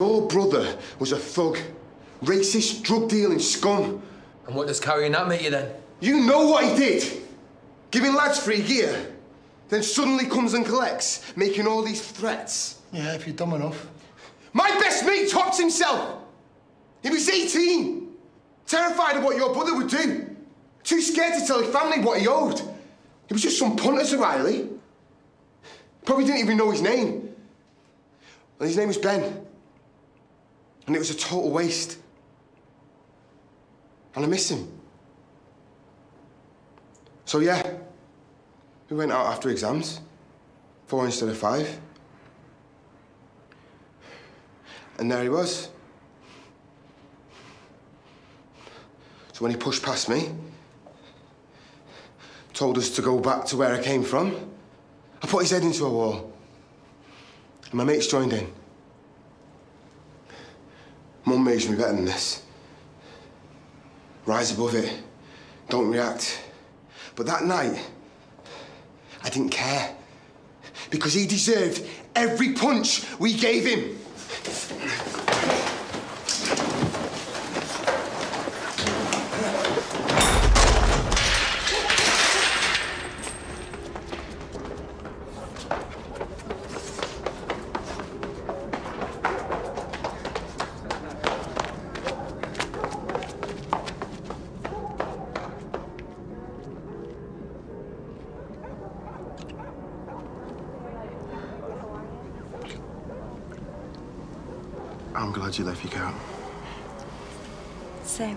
Your brother was a thug, racist, drug dealing scum. And what does carrying that make you then? You know what he did? Giving lads free gear. Then suddenly comes and collects, making all these threats. Yeah, if you're dumb enough. My best mate topped himself. He was 18. Terrified of what your brother would do. Too scared to tell his family what he owed. He was just some punter to Riley. Probably didn't even know his name. And his name was Ben. And it was a total waste. And I miss him. So yeah, we went out after exams. Four instead of five. And there he was. So when he pushed past me, told us to go back to where I came from, I put his head into a wall. And my mates joined in. Mum makes me better than this. Rise above it. Don't react. But that night, I didn't care. Because he deserved every punch we gave him. I'm glad you left your coat. Same.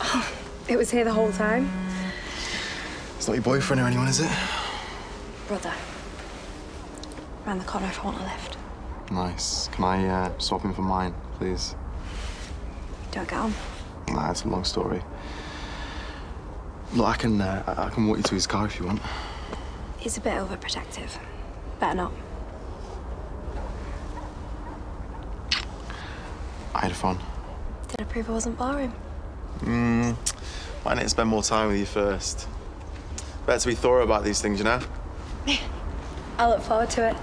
Oh, it was here the whole time. It's not your boyfriend or anyone, is it? Brother. Round the corner if I want a lift. Nice. Can I uh, swap him for mine, please? Don't get on. Nah, it's a long story. Look, I can, uh, I I can walk you to his car if you want. He's a bit overprotective. Better not. I had fun. Did I prove I wasn't boring? Mm, why didn't spend more time with you first? Better to be thorough about these things, you know? I look forward to it.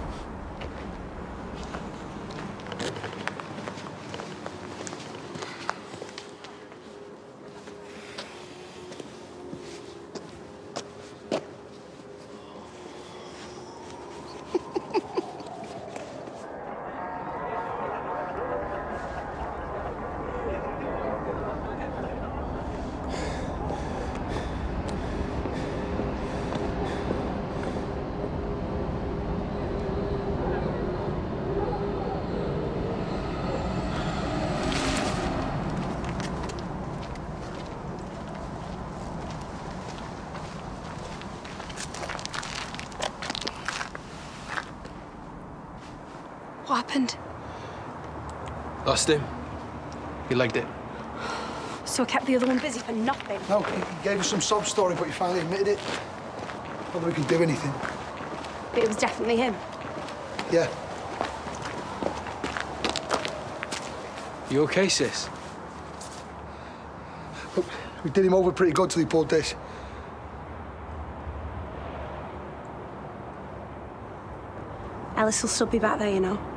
What happened? Lost him. He legged it. So I kept the other one busy for nothing. No, he he gave us some sob story, but he finally admitted it. Not that we could do anything. But it was definitely him. Yeah. You okay, sis? Look, we did him over pretty good till he pulled this. Ellis will still be back there, you know.